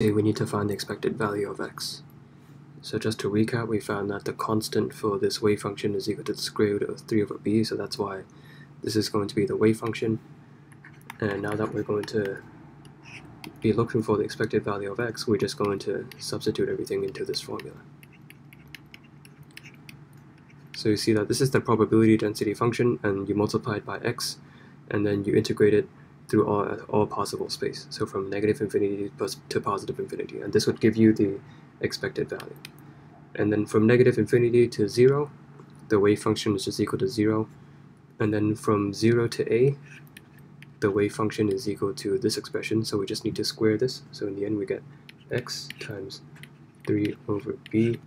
We need to find the expected value of x. So just to recap, we found that the constant for this wave function is equal to the square root of 3 over b, so that's why this is going to be the wave function. And now that we're going to be looking for the expected value of x, we're just going to substitute everything into this formula. So you see that this is the probability density function, and you multiply it by x, and then you integrate it through all, all possible space. So from negative infinity to positive infinity. And this would give you the expected value. And then from negative infinity to 0, the wave function is just equal to 0. And then from 0 to a, the wave function is equal to this expression. So we just need to square this. So in the end we get x times 3 over b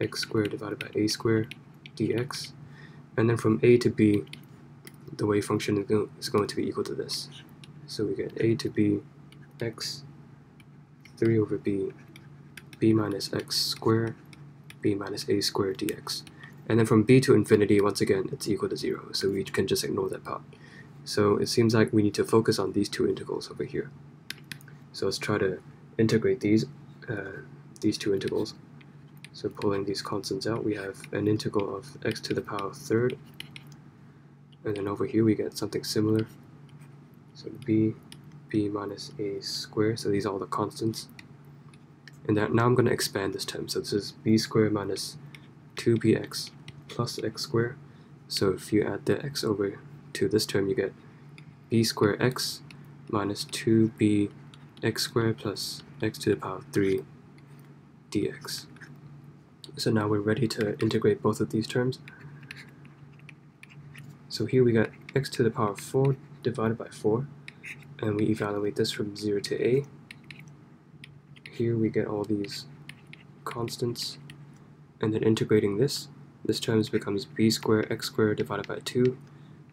x squared divided by a squared dx. And then from a to b, the wave function is going to be equal to this. So we get a to b x 3 over b b minus x squared b minus a squared dx. And then from b to infinity, once again, it's equal to 0, so we can just ignore that part. So it seems like we need to focus on these two integrals over here. So let's try to integrate these, uh, these two integrals. So pulling these constants out, we have an integral of x to the power of third, and then over here we get something similar, so b, b minus a squared, so these are all the constants. And that, now I'm going to expand this term. So this is b squared minus 2bx plus x squared. So if you add the x over to this term, you get b squared x minus 2b x squared plus x to the power of 3 dx. So now we're ready to integrate both of these terms. So here we got x to the power of 4 divided by 4 and we evaluate this from 0 to a. Here we get all these constants and then integrating this this term becomes b squared x squared divided by 2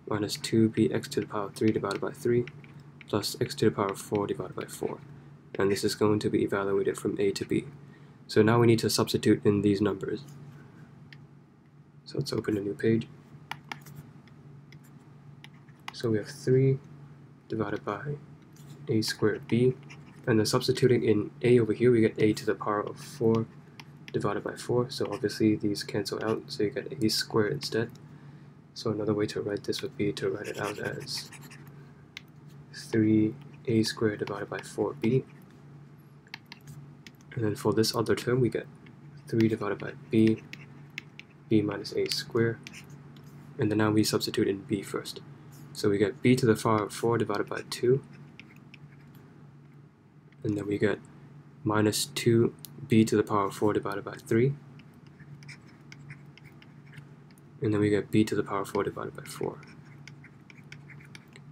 minus 2bx to the power 3 divided by 3 plus x to the power 4 divided by 4 and this is going to be evaluated from a to b. So now we need to substitute in these numbers. So let's open a new page so we have 3 divided by a squared b. And then substituting in a over here, we get a to the power of 4 divided by 4. So obviously these cancel out, so you get a squared instead. So another way to write this would be to write it out as 3a squared divided by 4b. And then for this other term, we get 3 divided by b, b minus a squared. And then now we substitute in b first. So we get b to the power of 4 divided by 2. And then we get minus 2b to the power of 4 divided by 3. And then we get b to the power of 4 divided by 4.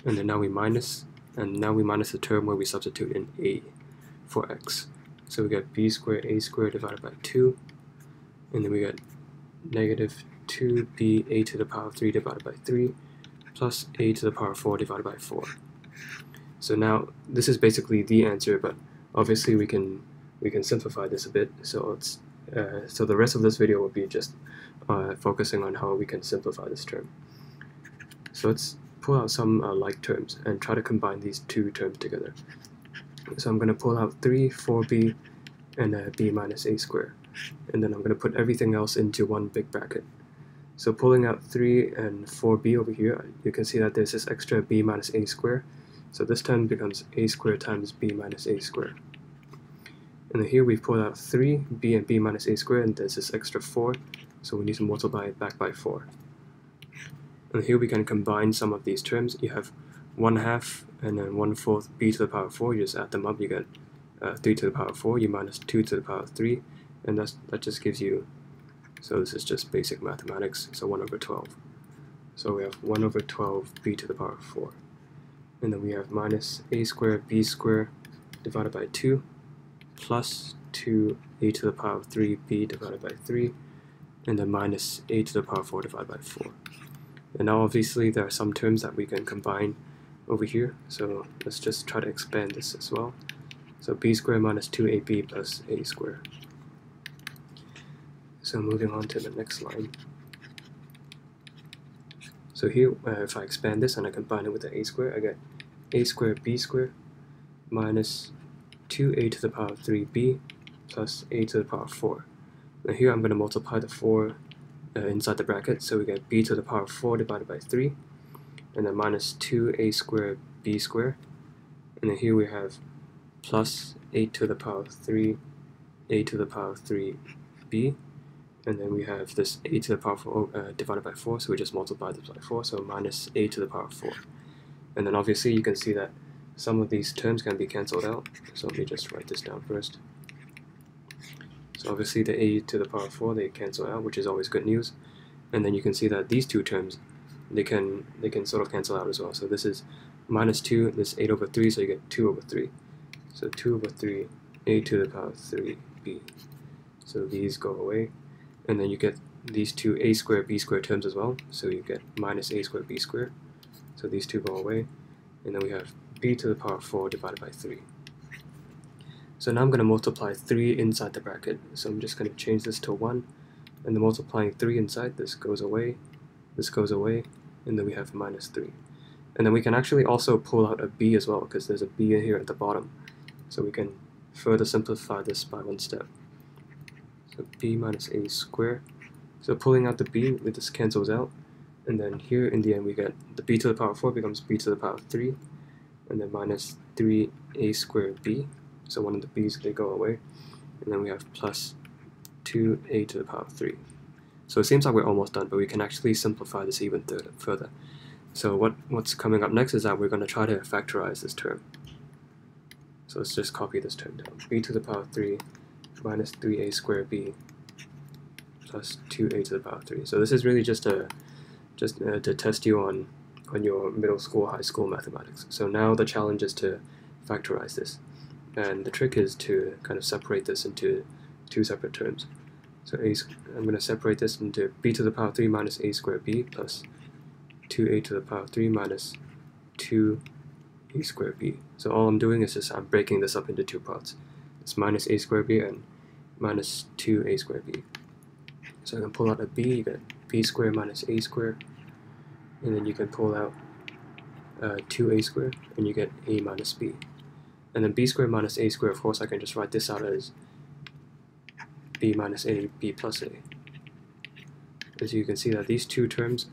And then now we minus, and now we minus the term where we substitute in a for x. So we get b squared a squared divided by 2. And then we get negative 2b a to the power of 3 divided by 3 plus a to the power of 4 divided by 4. So now this is basically the answer, but obviously we can we can simplify this a bit. So it's uh, so the rest of this video will be just uh, focusing on how we can simplify this term. So let's pull out some uh, like terms and try to combine these two terms together. So I'm going to pull out 3, 4b, and uh, b minus a squared. And then I'm going to put everything else into one big bracket. So pulling out 3 and 4b over here, you can see that there's this extra b minus a squared. So this term becomes a squared times b minus a squared. And then here we've pulled out 3, b and b minus a squared, and there's this extra 4, so we need to multiply it back by 4. And here we can combine some of these terms. You have 1 half and then 1 fourth b to the power 4, you just add them up, you get uh, 3 to the power 4, you minus 2 to the power 3, and that's, that just gives you so this is just basic mathematics, so 1 over 12. So we have 1 over 12 b to the power of 4. And then we have minus a squared b squared divided by 2 plus 2a to the power of 3b divided by 3 and then minus a to the power of 4 divided by 4. And now obviously there are some terms that we can combine over here, so let's just try to expand this as well. So b squared minus 2ab plus a squared. So moving on to the next line. So here, uh, if I expand this and I combine it with the a squared, I get a squared b squared minus 2a to the power of 3b plus a to the power of 4. Now here I'm going to multiply the 4 uh, inside the bracket, so we get b to the power of 4 divided by 3, and then minus 2a squared b squared, and then here we have plus 8 to the power of 3 a to the power of 3b, and then we have this a to the power of 4 uh, divided by 4, so we just multiply this by 4, so minus a to the power of 4. And then obviously you can see that some of these terms can be cancelled out, so let me just write this down first. So obviously the a to the power of 4 they cancel out, which is always good news. And then you can see that these two terms they can they can sort of cancel out as well. So this is minus 2, this 8 over 3, so you get 2 over 3. So 2 over 3, a to the power of 3b. So these go away. And then you get these two a squared b squared terms as well. So you get minus a squared b squared. So these two go away. And then we have b to the power of 4 divided by 3. So now I'm going to multiply 3 inside the bracket. So I'm just going to change this to 1. And the multiplying 3 inside, this goes away, this goes away, and then we have minus 3. And then we can actually also pull out a b as well, because there's a b here at the bottom. So we can further simplify this by one step. So b minus a squared. So pulling out the b, this cancels out. And then here in the end we get the b to the power of 4 becomes b to the power of 3. And then minus 3a squared b so one of the b's they go away, and then we have plus 2a to the power of 3. So it seems like we're almost done, but we can actually simplify this even further. So what, what's coming up next is that we're going to try to factorize this term. So let's just copy this term down. b to the power of 3 minus 3a squared b plus 2a to the power 3. So this is really just a just uh, to test you on on your middle school, high school mathematics. So now the challenge is to factorize this. And the trick is to kind of separate this into two separate terms. So a, I'm going to separate this into b to the power 3 minus a squared b plus 2a to the power 3 minus 2 a squared b. So all I'm doing is just I'm breaking this up into two parts. It's minus a squared b and minus 2a squared b. So I can pull out a b, you get b squared minus a squared, and then you can pull out uh, 2a squared, and you get a minus b. And then b squared minus a squared, of course, I can just write this out as b minus a, b plus a. As you can see that these two terms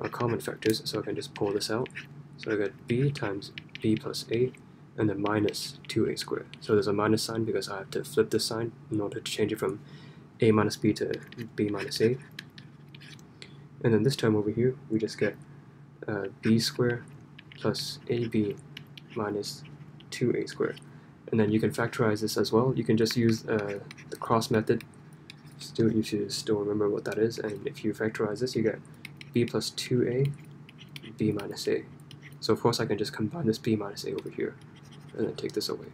are common factors, so I can just pull this out. So I get b times b plus a, and then minus 2a squared. So there's a minus sign because I have to flip this sign in order to change it from a minus b to b minus a. And then this term over here, we just get uh, b squared plus ab minus 2a squared. And then you can factorize this as well. You can just use uh, the cross method. Still, you should still remember what that is. And if you factorize this, you get b plus 2a, b minus a. So of course I can just combine this b minus a over here, and then take this away.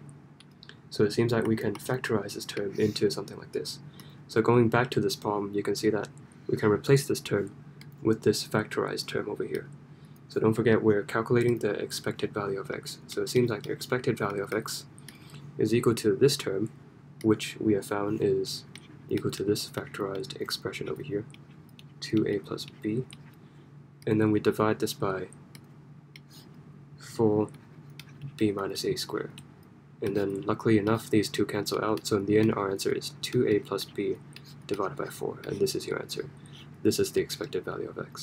So it seems like we can factorize this term into something like this. So going back to this problem, you can see that we can replace this term with this factorized term over here. So don't forget we're calculating the expected value of x. So it seems like the expected value of x is equal to this term, which we have found is equal to this factorized expression over here, 2a plus b. And then we divide this by 4b minus a squared. And then luckily enough, these two cancel out, so in the end our answer is 2a plus b divided by 4, and this is your answer. This is the expected value of x.